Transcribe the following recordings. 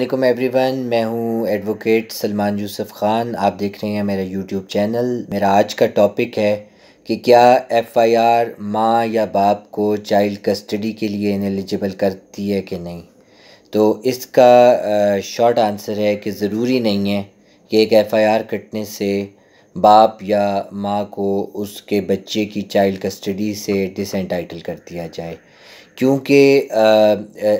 वालेकुम एवरीवन मैं हूँ एडवोकेट सलमान यूसुफ ख़ान। आप देख रहे हैं मेरा यूट्यूब चैनल मेरा आज का टॉपिक है कि क्या एफआईआर माँ या बाप को चाइल्ड कस्टडी के लिए इनएलिजिबल करती है कि नहीं? तो इसका शॉर्ट आंसर है कि ज़रूरी नहीं है कि एक एफआईआर कटने से बाप या माँ को उसके बच्चे की चाइल्ड कस्टडी से डिसएंटाइटल कर दिया जाए। क्योंकि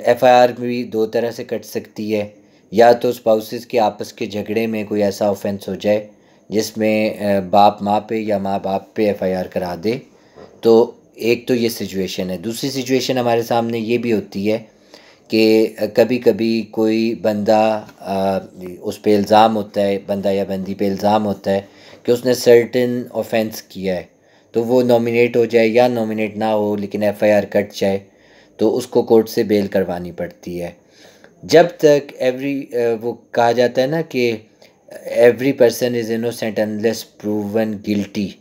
एफआईआर भी दो तरह से कट सकती है। या तो स्पाउसेस के आपस के झगड़े में कोई ऐसा ऑफेंस हो जाए, जिसमें बाप माँ पे या माँ बाप पे एफआईआर करा दे तो एक तो ये सिचुएशन है। दूसरी सिचुएशन हमारे सामने ये भी होती है कि कभी कभी कोई बंदा उस पर इल्ज़ाम होता है, बंदा या बंदी पे इल्ज़ाम होता है कि उसने सर्टन ऑफेंस किया है तो वो नॉमिनेट हो जाए या नॉमिनेट ना हो, लेकिन एफआईआर कट जाए तो उसको कोर्ट से बेल करवानी पड़ती है। जब तक एवरी वो कहा जाता है ना कि every person is innocent unless proven guilty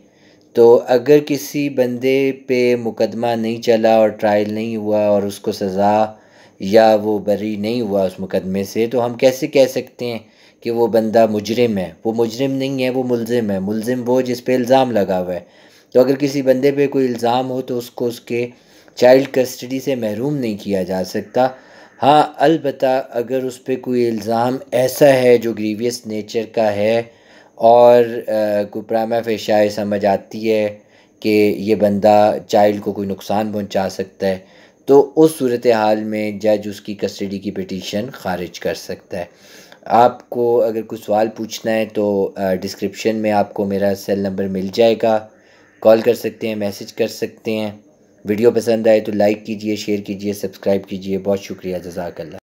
तो अगर किसी बंदे पे मुकदमा नहीं चला और ट्रायल नहीं हुआ और उसको सज़ा या वो बरी नहीं हुआ उस मुकदमे से तो हम कैसे कह सकते हैं कि वो बंदा मुजरिम है? वो मुजरिम नहीं है, वो मुलजिम है। मुलजिम वो जिस पे इल्ज़ाम लगा हुआ है। तो अगर किसी बंदे पे कोई इल्ज़ाम हो तो उसको उसके चाइल्ड कस्टडी से महरूम नहीं किया जा सकता। हाँ अलबत् अगर उस पर कोई इल्ज़ाम ऐसा है जो ग्रीवियस नेचर का है और कोई प्रामा फेशाए समझ आती है कि ये बंदा चाइल्ड को कोई नुकसान पहुँचा सकता है तो उस सूरत हाल में जज उसकी कस्टडी की पिटीशन खारिज कर सकता है। आपको अगर कुछ सवाल पूछना है तो डिस्क्रिप्शन में आपको मेरा सेल नंबर मिल जाएगा। कॉल कर सकते हैं, मैसेज कर सकते हैं। वीडियो पसंद आए तो लाइक कीजिए शेयर कीजिए सब्सक्राइब कीजिए। बहुत शुक्रिया जजाकल्ला